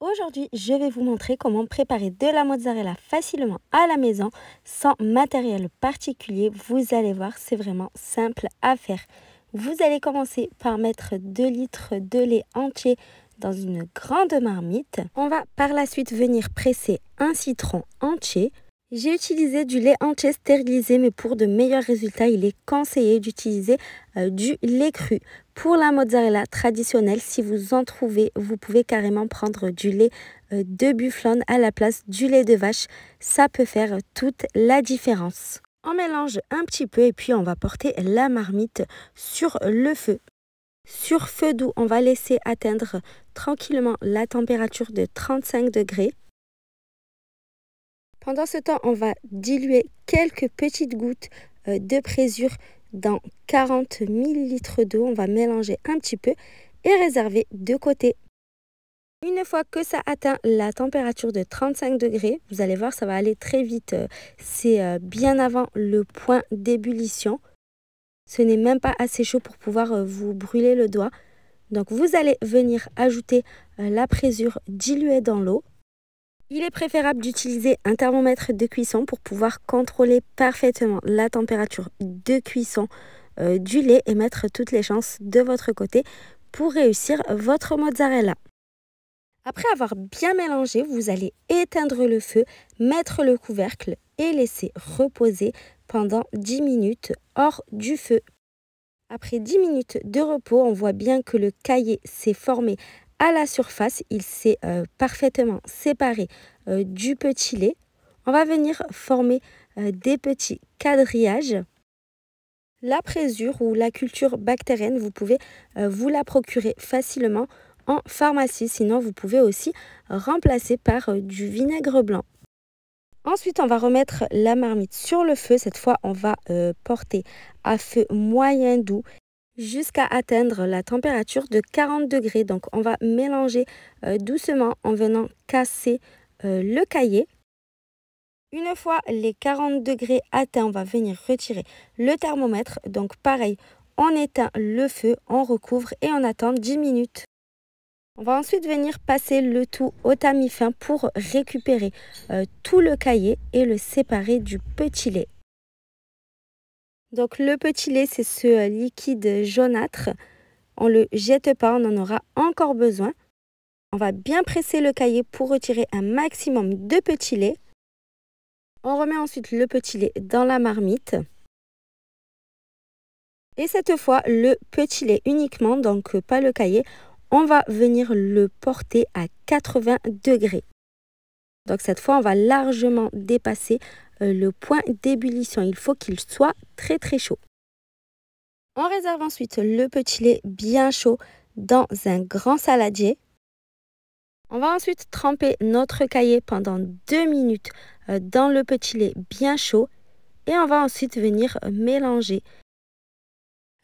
Aujourd'hui, je vais vous montrer comment préparer de la mozzarella facilement à la maison sans matériel particulier. Vous allez voir, c'est vraiment simple à faire. Vous allez commencer par mettre 2 litres de lait entier dans une grande marmite. On va par la suite venir presser un citron entier. J'ai utilisé du lait entier stérilisé, mais pour de meilleurs résultats, il est conseillé d'utiliser euh, du lait cru. Pour la mozzarella traditionnelle, si vous en trouvez, vous pouvez carrément prendre du lait euh, de bufflone à la place du lait de vache. Ça peut faire toute la différence. On mélange un petit peu et puis on va porter la marmite sur le feu. Sur feu doux, on va laisser atteindre tranquillement la température de 35 degrés. Pendant ce temps, on va diluer quelques petites gouttes euh, de présure dans 40 ml d'eau. On va mélanger un petit peu et réserver de côté. Une fois que ça atteint la température de 35 degrés, vous allez voir, ça va aller très vite. C'est euh, bien avant le point d'ébullition. Ce n'est même pas assez chaud pour pouvoir euh, vous brûler le doigt. Donc vous allez venir ajouter la présure diluée dans l'eau. Il est préférable d'utiliser un thermomètre de cuisson pour pouvoir contrôler parfaitement la température de cuisson euh, du lait et mettre toutes les chances de votre côté pour réussir votre mozzarella. Après avoir bien mélangé, vous allez éteindre le feu, mettre le couvercle et laisser reposer pendant 10 minutes hors du feu. Après 10 minutes de repos, on voit bien que le cahier s'est formé la surface, il s'est euh, parfaitement séparé euh, du petit lait. On va venir former euh, des petits quadrillages. La présure ou la culture bactérienne, vous pouvez vous la procurer facilement en pharmacie. Sinon, vous pouvez aussi remplacer par du vinaigre blanc. Ensuite, on va remettre la marmite sur le feu. Cette fois, on va porter à feu moyen doux jusqu'à atteindre la température de 40 degrés. Donc on va mélanger euh, doucement en venant casser euh, le cahier. Une fois les 40 degrés atteints, on va venir retirer le thermomètre. Donc pareil, on éteint le feu, on recouvre et on attend 10 minutes. On va ensuite venir passer le tout au tamis fin pour récupérer euh, tout le cahier et le séparer du petit lait. Donc le petit lait, c'est ce euh, liquide jaunâtre. On ne le jette pas, on en aura encore besoin. On va bien presser le cahier pour retirer un maximum de petit lait. On remet ensuite le petit lait dans la marmite. Et cette fois, le petit lait uniquement, donc pas le cahier, on va venir le porter à 80 degrés. Donc cette fois, on va largement dépasser euh, le point d'ébullition. Il faut qu'il soit très très chaud. On réserve ensuite le petit lait bien chaud dans un grand saladier. On va ensuite tremper notre cahier pendant deux minutes euh, dans le petit lait bien chaud et on va ensuite venir mélanger.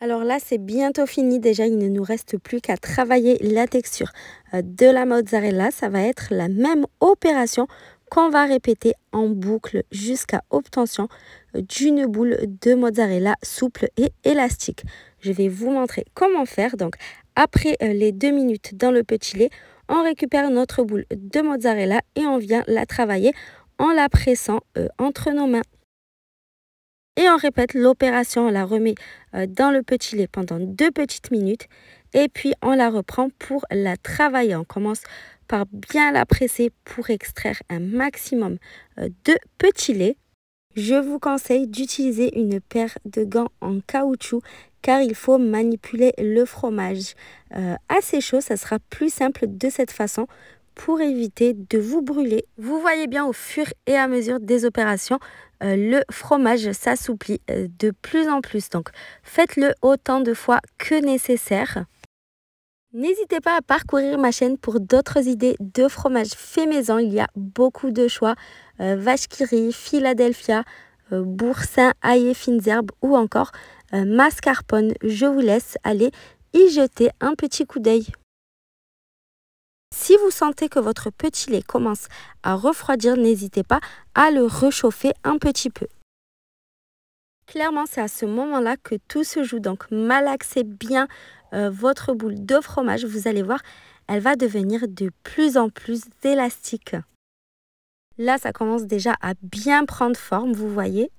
Alors là, c'est bientôt fini. Déjà, il ne nous reste plus qu'à travailler la texture euh, de la mozzarella. Ça va être la même opération qu'on va répéter en boucle jusqu'à obtention d'une boule de mozzarella souple et élastique. Je vais vous montrer comment faire. Donc, après euh, les deux minutes dans le petit lait, on récupère notre boule de mozzarella et on vient la travailler en la pressant euh, entre nos mains. Et on répète l'opération, on la remet euh, dans le petit lait pendant deux petites minutes et puis on la reprend pour la travailler. On commence par bien la presser pour extraire un maximum euh, de petits lait. Je vous conseille d'utiliser une paire de gants en caoutchouc car il faut manipuler le fromage euh, assez chaud. Ça sera plus simple de cette façon pour éviter de vous brûler. Vous voyez bien au fur et à mesure des opérations, euh, le fromage s'assouplit de plus en plus. Donc faites-le autant de fois que nécessaire. N'hésitez pas à parcourir ma chaîne pour d'autres idées de fromage fait maison. Il y a beaucoup de choix. Euh, vache Philadelphia, euh, boursin, ail fines herbes ou encore euh, mascarpone. Je vous laisse aller y jeter un petit coup d'œil. Si vous sentez que votre petit lait commence à refroidir, n'hésitez pas à le réchauffer un petit peu. Clairement, c'est à ce moment-là que tout se joue. Donc, malaxez bien euh, votre boule de fromage. Vous allez voir, elle va devenir de plus en plus élastique. Là, ça commence déjà à bien prendre forme, vous voyez.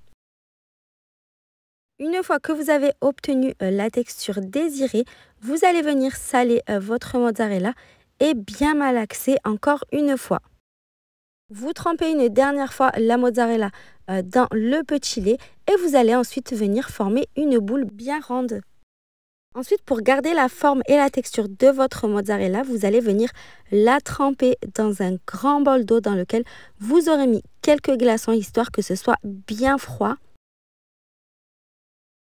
Une fois que vous avez obtenu euh, la texture désirée, vous allez venir saler euh, votre mozzarella et bien malaxer encore une fois. Vous trempez une dernière fois la mozzarella dans le petit lait et vous allez ensuite venir former une boule bien ronde. Ensuite, pour garder la forme et la texture de votre mozzarella, vous allez venir la tremper dans un grand bol d'eau dans lequel vous aurez mis quelques glaçons histoire que ce soit bien froid.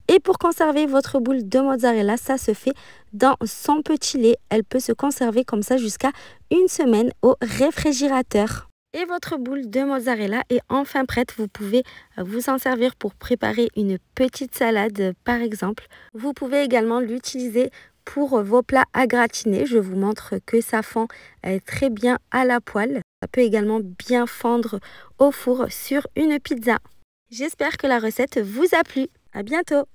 Et pour conserver votre boule de mozzarella, ça se fait dans son petit lait. Elle peut se conserver comme ça jusqu'à une semaine au réfrigérateur. Et votre boule de mozzarella est enfin prête. Vous pouvez vous en servir pour préparer une petite salade par exemple. Vous pouvez également l'utiliser pour vos plats à gratiner. Je vous montre que ça fond euh, très bien à la poêle. Ça peut également bien fondre au four sur une pizza. J'espère que la recette vous a plu. À bientôt